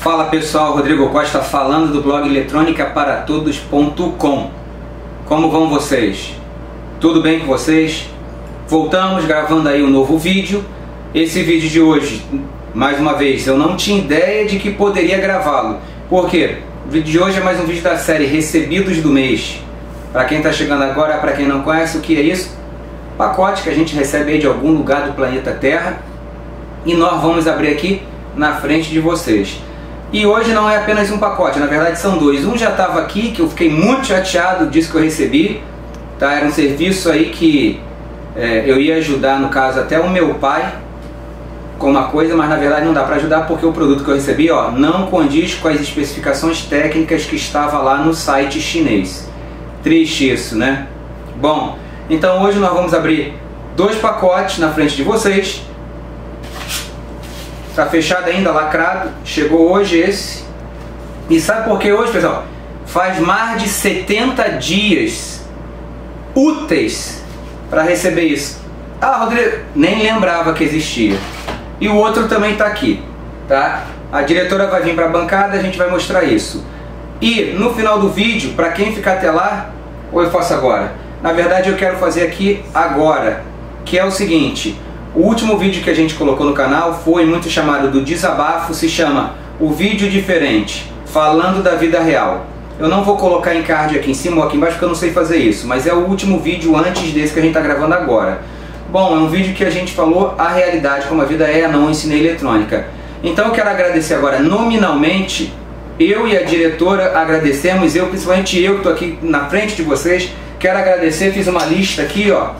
Fala pessoal, Rodrigo Costa falando do blog eletrônicaparatodos.com. Como vão vocês? Tudo bem com vocês? Voltamos gravando aí um novo vídeo. Esse vídeo de hoje, mais uma vez, eu não tinha ideia de que poderia gravá-lo. Por quê? O vídeo de hoje é mais um vídeo da série Recebidos do Mês. Para quem está chegando agora, para quem não conhece, o que é isso? Pacote que a gente recebe aí de algum lugar do planeta Terra e nós vamos abrir aqui na frente de vocês. E hoje não é apenas um pacote, na verdade são dois. Um já estava aqui, que eu fiquei muito chateado disso que eu recebi. Tá? Era um serviço aí que é, eu ia ajudar, no caso, até o meu pai com uma coisa, mas na verdade não dá para ajudar porque o produto que eu recebi ó, não condiz com as especificações técnicas que estava lá no site chinês. Triste isso, né? Bom, então hoje nós vamos abrir dois pacotes na frente de vocês Tá fechado ainda, lacrado. Chegou hoje esse. E sabe por que hoje, pessoal? Faz mais de 70 dias úteis para receber isso. Ah, Rodrigo, nem lembrava que existia. E o outro também está aqui, tá? A diretora vai vir para a bancada, a gente vai mostrar isso. E no final do vídeo, para quem ficar até lá, ou eu faço agora? Na verdade, eu quero fazer aqui agora, que é o seguinte: o último vídeo que a gente colocou no canal foi muito chamado do desabafo, se chama O Vídeo Diferente, falando da vida real. Eu não vou colocar em card aqui em cima ou aqui embaixo porque eu não sei fazer isso, mas é o último vídeo antes desse que a gente está gravando agora. Bom, é um vídeo que a gente falou a realidade, como a vida é, não ensinei eletrônica. Então eu quero agradecer agora nominalmente, eu e a diretora agradecemos, eu principalmente eu que estou aqui na frente de vocês, quero agradecer, fiz uma lista aqui, ó,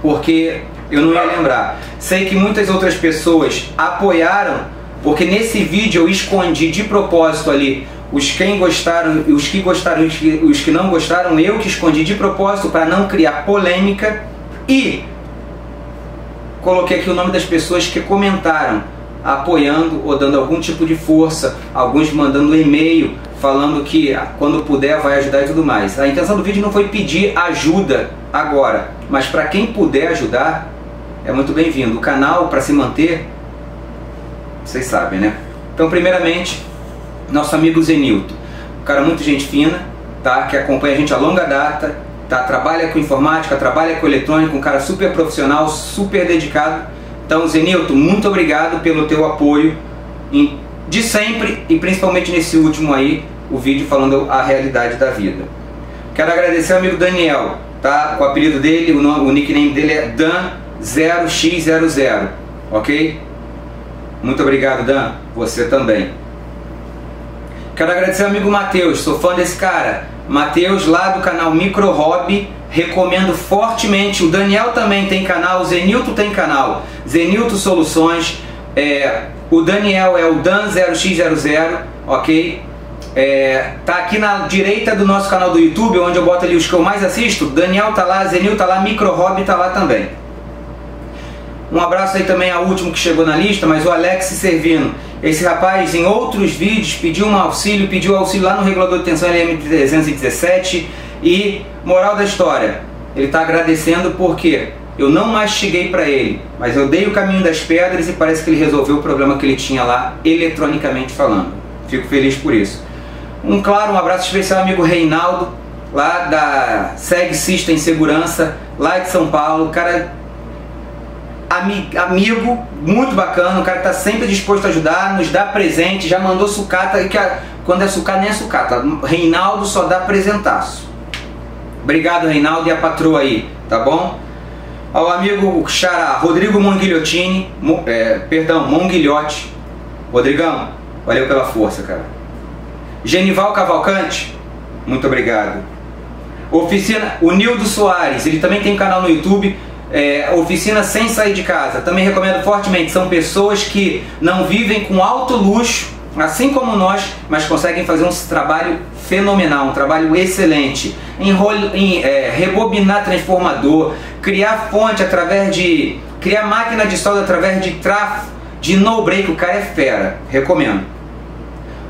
porque eu não ia lembrar. Sei que muitas outras pessoas apoiaram, porque nesse vídeo eu escondi de propósito ali os quem gostaram, os que gostaram, os que, os que não gostaram, eu que escondi de propósito para não criar polêmica e coloquei aqui o nome das pessoas que comentaram, apoiando ou dando algum tipo de força, alguns mandando e-mail falando que ah, quando puder vai ajudar e tudo mais. A intenção do vídeo não foi pedir ajuda agora, mas para quem puder ajudar, é muito bem-vindo. O canal, para se manter, vocês sabem, né? Então, primeiramente, nosso amigo Zenilton, um cara muito gente fina, tá? Que acompanha a gente a longa data, tá? Trabalha com informática, trabalha com eletrônica, um cara super profissional, super dedicado. Então, Zenilton, muito obrigado pelo teu apoio em, de sempre e principalmente nesse último aí, o vídeo falando a realidade da vida. Quero agradecer ao amigo Daniel, tá? O apelido dele, o, nome, o nickname dele é Dan 0x00, ok? Muito obrigado, Dan. Você também. Quero agradecer ao amigo Matheus, sou fã desse cara. Matheus, lá do canal Micro Hobby, recomendo fortemente. O Daniel também tem canal, o Zenilton tem canal. Zenilton Soluções. É, o Daniel é o Dan0x00, ok? É, tá aqui na direita do nosso canal do YouTube, onde eu boto ali os que eu mais assisto. Daniel tá lá, Zenil tá lá, Micro Hobby tá lá também. Um abraço aí também ao último que chegou na lista, mas o Alex Servino. Esse rapaz em outros vídeos pediu um auxílio, pediu auxílio lá no regulador de tensão LM317 e moral da história, ele está agradecendo porque eu não mastiguei para ele, mas eu dei o caminho das pedras e parece que ele resolveu o problema que ele tinha lá eletronicamente falando. Fico feliz por isso. Um claro, um abraço especial ao amigo Reinaldo, lá da Seg System Segurança, lá de São Paulo, cara amigo, muito bacana, um cara que está sempre disposto a ajudar, nos dá presente, já mandou sucata, que a, quando é sucata nem é sucata, Reinaldo só dá presentaço. Obrigado Reinaldo e a patroa aí, tá bom? Ao amigo Xará, Rodrigo Monguilhotini, é, perdão, Monguilhote. Rodrigão, valeu pela força, cara. Genival Cavalcante, muito obrigado. Oficina, o Nildo Soares, ele também tem canal no YouTube, é, oficina sem sair de casa. Também recomendo fortemente. São pessoas que não vivem com alto luxo, assim como nós, mas conseguem fazer um trabalho fenomenal, um trabalho excelente. Enrolho, em, é, rebobinar transformador, criar fonte através de. criar máquina de solda através de trafo, de no break. O cara é fera. Recomendo.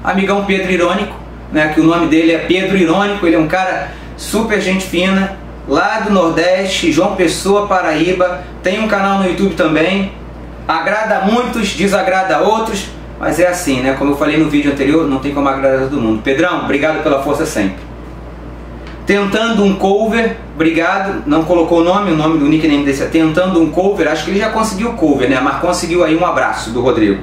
Amigão Pedro Irônico, né, que o nome dele é Pedro Irônico, ele é um cara super gente fina lá do Nordeste, João Pessoa, Paraíba. Tem um canal no YouTube também. Agrada a muitos, desagrada a outros, Mas é assim, né? Como eu falei no vídeo anterior, não tem como agradar todo mundo. Pedrão, obrigado pela força sempre. Tentando um cover, obrigado. Não colocou o nome, o nome do nickname desse é Tentando um cover. Acho que ele já conseguiu o cover, né? Mas conseguiu aí um abraço do Rodrigo.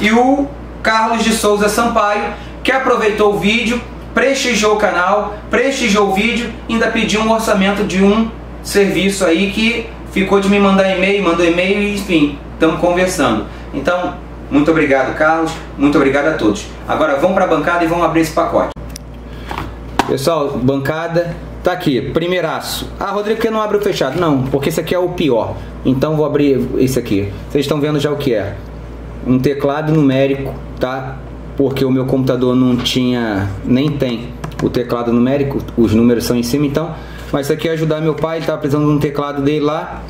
E o Carlos de Souza Sampaio, que aproveitou o vídeo, prestigiou o canal, prestigiou o vídeo, ainda pediu um orçamento de um serviço aí que ficou de me mandar e-mail, mandou e-mail e enfim, estamos conversando. Então, muito obrigado, Carlos. Muito obrigado a todos. Agora vamos para a bancada e vamos abrir esse pacote. Pessoal, bancada tá aqui, primeiraço. Ah, Rodrigo, que não abre o fechado? Não, porque esse aqui é o pior. Então vou abrir esse aqui. Vocês estão vendo já o que é? Um teclado numérico, tá? Porque o meu computador não tinha, nem tem o teclado numérico, os números são em cima, então. Mas isso aqui é ajudar meu pai, ele tava precisando de um teclado dele lá.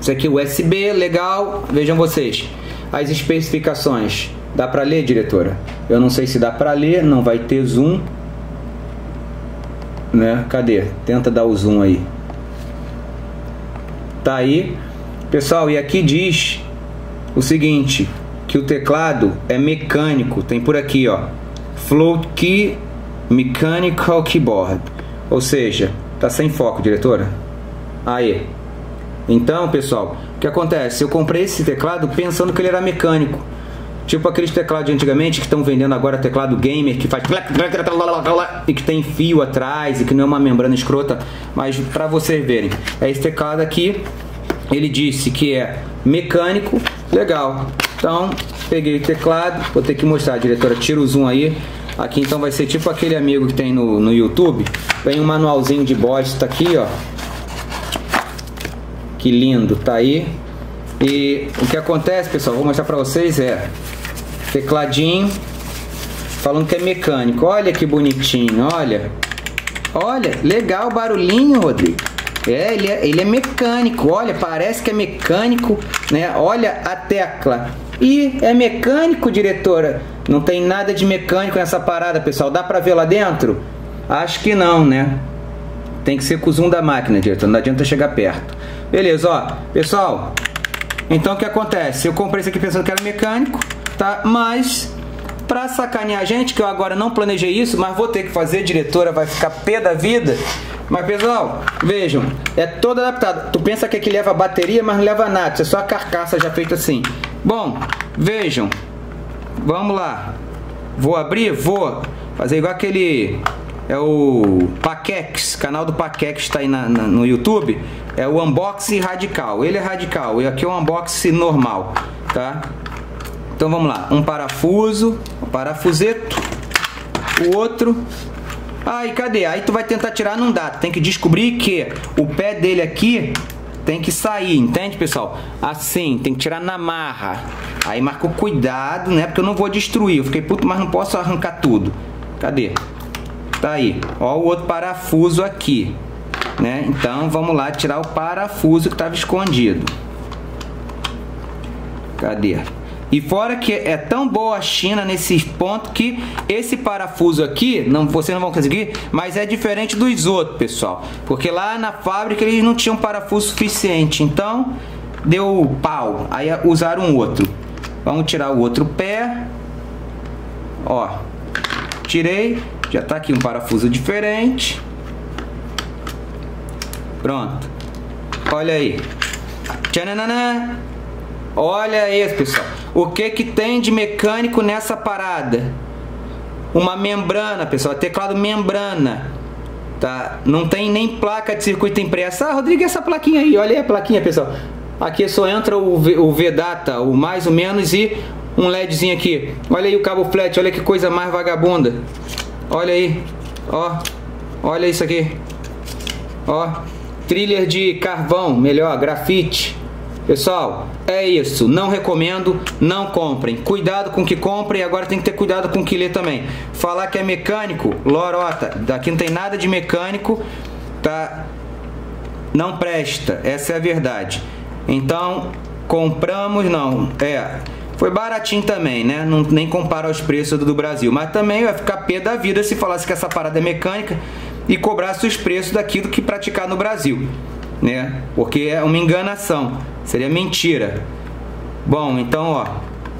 Isso aqui é USB, legal. Vejam vocês. As especificações. Dá para ler, diretora? Eu não sei se dá para ler, não vai ter zoom né? Cadê? Tenta dar o zoom aí. Tá aí. Pessoal, e aqui diz o seguinte, que o teclado é mecânico, tem por aqui, ó. Float Key Mechanical Keyboard. Ou seja, tá sem foco, diretora. Aí. Então, pessoal, o que acontece? Eu comprei esse teclado pensando que ele era mecânico. Tipo aqueles teclados de antigamente que estão vendendo agora teclado gamer que faz e que tem fio atrás e que não é uma membrana escrota, mas para vocês verem, é esse teclado aqui. Ele disse que é mecânico, legal. Então, peguei o teclado, vou ter que mostrar, diretora, tira o zoom aí. Aqui então vai ser tipo aquele amigo que tem no, no YouTube. Vem um manualzinho de bosta aqui, ó. Que lindo, tá aí. E o que acontece, pessoal, vou mostrar para vocês é tecladinho falando que é mecânico. Olha que bonitinho, olha. Olha, legal o barulhinho, Rodrigo. É, ele é, ele é mecânico. Olha, parece que é mecânico, né? Olha a tecla. E é mecânico, diretora. Não tem nada de mecânico nessa parada, pessoal. Dá pra ver lá dentro? Acho que não, né? Tem que ser com o zoom da máquina, diretor. Não adianta chegar perto. Beleza, ó. Pessoal, então o que acontece? Eu comprei isso aqui pensando que era mecânico, tá? Mas pra sacanear a gente, que eu agora não planejei isso, mas vou ter que fazer, diretora vai ficar pé da vida. Mas pessoal, vejam, é todo adaptado. Tu pensa que aqui leva bateria, mas não leva nada, é só a carcaça já feita assim. Bom, vejam, vamos lá. Vou abrir? Vou. Fazer igual aquele é o Paquex, canal do Paquex está aí na, na, no YouTube, é o unboxing radical. Ele é radical e aqui é o unboxing normal, tá? Então vamos lá, um parafuso, um parafuseto, o outro. Aí cadê? Aí tu vai tentar tirar, não dá. Tem que descobrir que o pé dele aqui tem que sair, entende, pessoal? Assim, tem que tirar na marra. Aí marcou cuidado, né? Porque eu não vou destruir. Eu fiquei puto, mas não posso arrancar tudo. Cadê? Tá aí. Ó o outro parafuso aqui. Né? Então vamos lá tirar o parafuso que estava escondido. Cadê? E fora que é tão boa a China nesse ponto que esse parafuso aqui, não, vocês não vão conseguir, mas é diferente dos outros, pessoal. Porque lá na fábrica eles não tinham parafuso suficiente. Então deu pau. Aí usaram um outro. Vamos tirar o outro pé. Ó. Tirei. Já está aqui um parafuso diferente. Pronto. Olha aí. Tchananã. Olha isso, pessoal. O que que tem de mecânico nessa parada? Uma membrana, pessoal. Teclado membrana. Tá? Não tem nem placa de circuito impressa. Ah, Rodrigo, essa plaquinha aí. Olha aí a plaquinha, pessoal. Aqui só entra o, v, o o mais ou menos, e um LEDzinho aqui. Olha aí o cabo flat. Olha que coisa mais vagabunda. Olha aí. Ó. Olha isso aqui. Ó. Thriller de carvão, melhor, grafite. Pessoal, é isso. Não recomendo, não comprem. Cuidado com o que comprem e agora tem que ter cuidado com o que lê também. Falar que é mecânico, lorota. Daqui não tem nada de mecânico, tá? Não presta. Essa é a verdade. Então, compramos, não. É. Foi baratinho também, né? Não, nem compara aos preços do, do Brasil. Mas também vai ficar pé da vida se falasse que essa parada é mecânica e cobrasse os preços daquilo que praticar no Brasil, né? Porque é uma enganação, seria mentira. Bom, então, ó,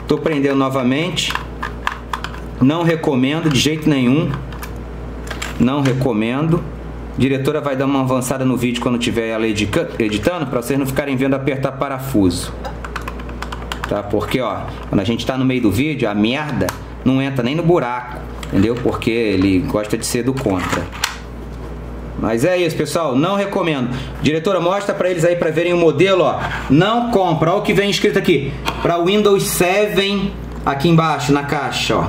Tô prendendo novamente. Não recomendo de jeito nenhum. Não recomendo. A diretora vai dar uma avançada no vídeo quando tiver ela editando, para vocês não ficarem vendo apertar parafuso. Tá? Porque, ó, quando a gente tá no meio do vídeo, a merda não entra nem no buraco, entendeu? Porque ele gosta de ser do contra. Mas é isso, pessoal. Não recomendo. Diretora, mostra para eles aí para verem o modelo, ó. Não compra. Olha o que vem escrito aqui. Para Windows 7 aqui embaixo na caixa, ó.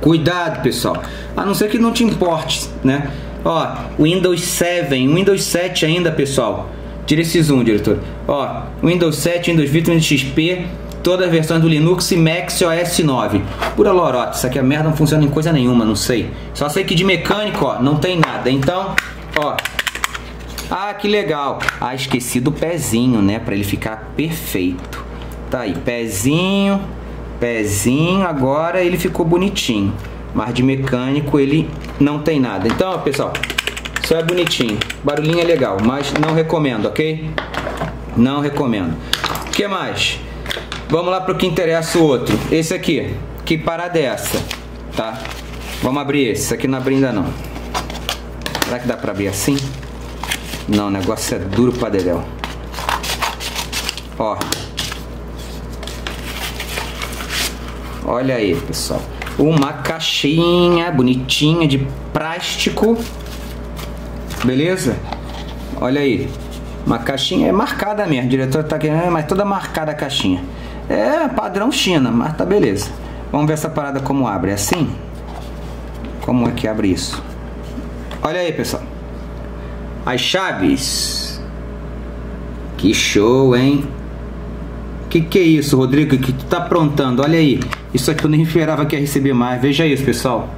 Cuidado, pessoal. A não ser que não te importe, né? Ó, Windows 7, Windows 7 ainda, pessoal. Tira esse zoom, diretor. Ó, Windows 7, Windows Vista, Windows XP, todas as versões do Linux e Mac OS 9. Pura lorota, isso aqui a merda não funciona em coisa nenhuma, não sei. Só sei que de mecânico, ó, não tem nada. Então, ó. Ah, que legal. Ah, esqueci do pezinho, né, para ele ficar perfeito. Tá aí, pezinho, pezinho, agora ele ficou bonitinho. Mas de mecânico ele não tem nada. Então, pessoal, só é bonitinho. Barulhinho é legal, mas não recomendo, ok? Não recomendo. O que mais? Vamos lá para o que interessa o outro. Esse aqui. Que parada é essa? Tá? Vamos abrir esse. Esse aqui não abre ainda não. Será que dá para abrir assim? Não, o negócio é duro para dedéu. Ó. Olha aí, pessoal. Uma caixinha bonitinha de plástico. Beleza? Olha aí. Uma caixinha é marcada mesmo. O diretor tá aqui, mas toda marcada a caixinha. É padrão China, mas tá beleza. Vamos ver essa parada como abre. É assim? Como é que abre isso? Olha aí, pessoal. As chaves. Que show, hein? Que que é isso, Rodrigo? Que tu tá aprontando? Olha aí. Isso aqui eu nem esperava que ia receber mais. Veja isso, pessoal.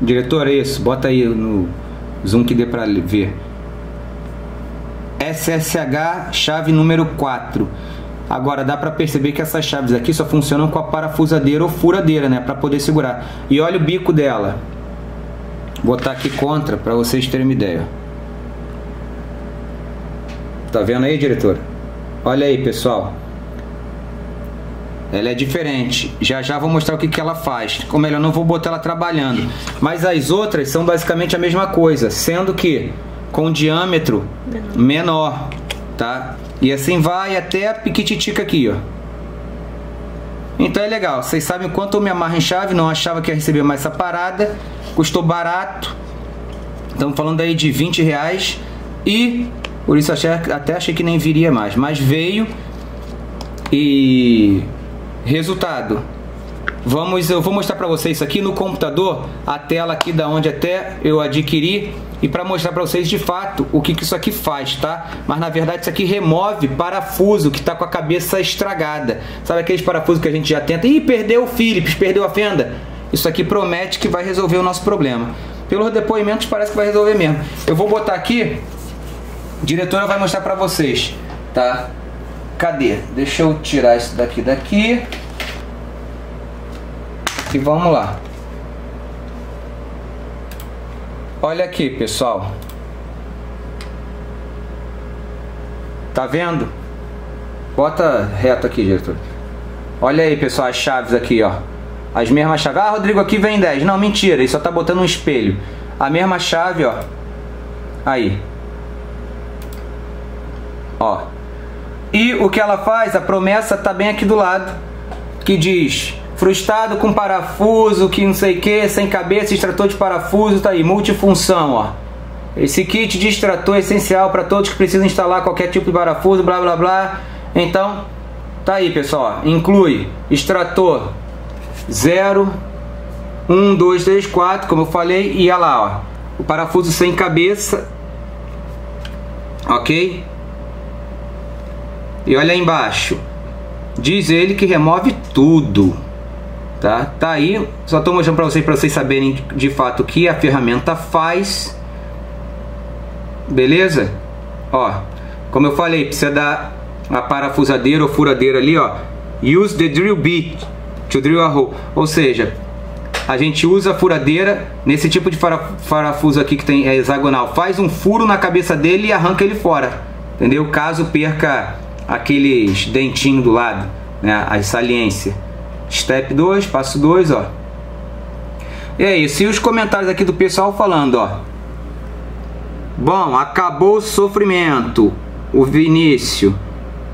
Diretor, é isso. Bota aí no zoom que dê pra ver. SSH chave número 4. Agora dá para perceber que essas chaves aqui só funcionam com a parafusadeira ou furadeira, né, para poder segurar. E olha o bico dela. Vou botar aqui contra para vocês terem uma ideia. Tá vendo aí, diretor? Olha aí, pessoal. Ela é diferente. Já já vou mostrar o que, que ela faz. Ou melhor, não vou botar ela trabalhando. Mas as outras são basicamente a mesma coisa, sendo que com diâmetro menor, tá? E assim vai até a piquititica aqui, ó. Então é legal, vocês sabem quanto eu me amarro em chave, não achava que ia receber mais essa parada, custou barato, estamos falando aí de 20 reais. E por isso achei, até achei que nem viria mais, mas veio. E resultado, vamos, eu vou mostrar para vocês aqui no computador, a tela aqui da onde até eu adquiri e para mostrar para vocês de fato o que, que isso aqui faz, tá? Mas na verdade isso aqui remove parafuso que está com a cabeça estragada. Sabe aqueles parafusos que a gente já tenta? Ih, perdeu o Philips, perdeu a fenda. Isso aqui promete que vai resolver o nosso problema. Pelos depoimentos parece que vai resolver mesmo. Eu vou botar aqui, a diretora vai mostrar para vocês, tá? Cadê? Deixa eu tirar isso daqui daqui. E vamos lá. Olha aqui, pessoal. Tá vendo? Bota reto aqui, diretor. Olha aí, pessoal, as chaves aqui, ó. As mesmas chaves. Ah, Rodrigo, aqui vem 10. Não, mentira, ele só tá botando um espelho. A mesma chave, ó. Aí. Ó. E o que ela faz, a promessa tá bem aqui do lado. Que diz frustrado com parafuso, que não sei o que, sem cabeça, extrator de parafuso, tá aí, multifunção, ó. Esse kit de extrator é essencial para todos que precisam instalar qualquer tipo de parafuso, blá blá blá. Então, tá aí, pessoal, inclui extrator 0, 1, 2, 3, 4, como eu falei, e olha lá, ó, o parafuso sem cabeça, ok? E olha aí embaixo, diz ele que remove tudo tá? Tá aí, só estou mostrando para vocês para vocês saberem de fato o que a ferramenta faz. Beleza? Ó, como eu falei, precisa dar a parafusadeira ou furadeira ali, ó. Use the drill bit to drill a hole. Ou seja, a gente usa a furadeira nesse tipo de parafuso aqui que tem é hexagonal. Faz um furo na cabeça dele e arranca ele fora. Entendeu? Caso perca aqueles dentinhos do lado. né, a saliência. Step 2, passo 2, ó. E é isso. E os comentários aqui do pessoal falando, ó. Bom, acabou o sofrimento. O Vinícius.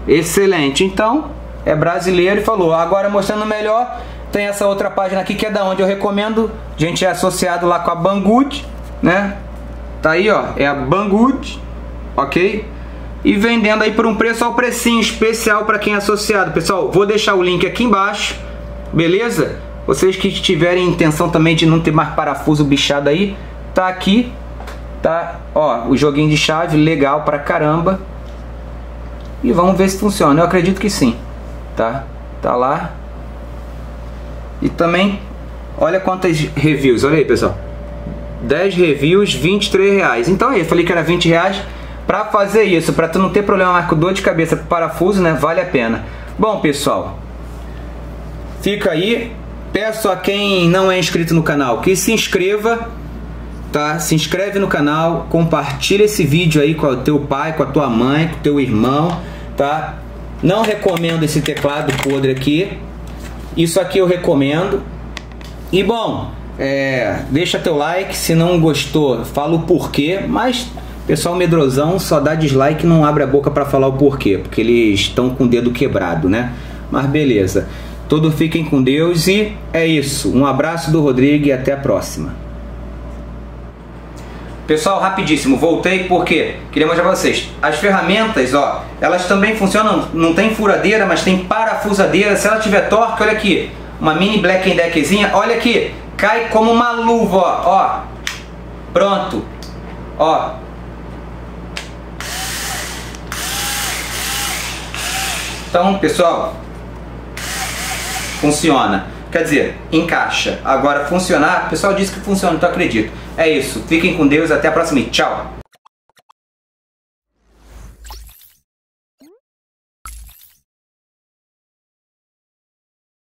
Excelente. Então, é brasileiro e falou. Agora mostrando melhor, tem essa outra página aqui que é da onde eu recomendo. A gente é associado lá com a Banggood, né? Tá aí, ó. É a Banggood, ok? E vendendo aí por um preço ao precinho especial para quem é associado. Pessoal, vou deixar o link aqui embaixo, beleza? Vocês que tiverem intenção também de não ter mais parafuso bichado aí, tá aqui, tá? Ó, o joguinho de chave legal pra caramba. E vamos ver se funciona. Eu acredito que sim, tá? Tá lá. E também, olha quantas reviews, olha aí, pessoal. 10 reviews, 23 reais. Então aí, eu falei que era 20 reais. Pra fazer isso, pra tu não ter problema mais com dor de cabeça com parafuso, né? Vale a pena. Bom, pessoal, fica aí. Peço a quem não é inscrito no canal que se inscreva, tá? Se inscreve no canal, compartilha esse vídeo aí com o teu pai, com a tua mãe, com o teu irmão, tá? Não recomendo esse teclado podre aqui. Isso aqui eu recomendo. E bom, é, deixa teu like, se não gostou, fala o porquê, mas pessoal medrosão só dá dislike não abre a boca para falar o porquê, porque eles estão com o dedo quebrado, né? Mas beleza. Todos fiquem com Deus e é isso. Um abraço do Rodrigo e até a próxima. Pessoal, rapidíssimo, voltei porque queria mostrar pra vocês. As ferramentas, ó, elas também funcionam, não tem furadeira, mas tem parafusadeira. Se ela tiver torque, olha aqui, uma mini Black Deckzinha, olha aqui, cai como uma luva, ó, ó. Pronto. Ó. Então, pessoal, funciona. Quer dizer, encaixa. Agora funcionar, o pessoal disse que funciona, então acredito. É isso. Fiquem com Deus, até a próxima e tchau.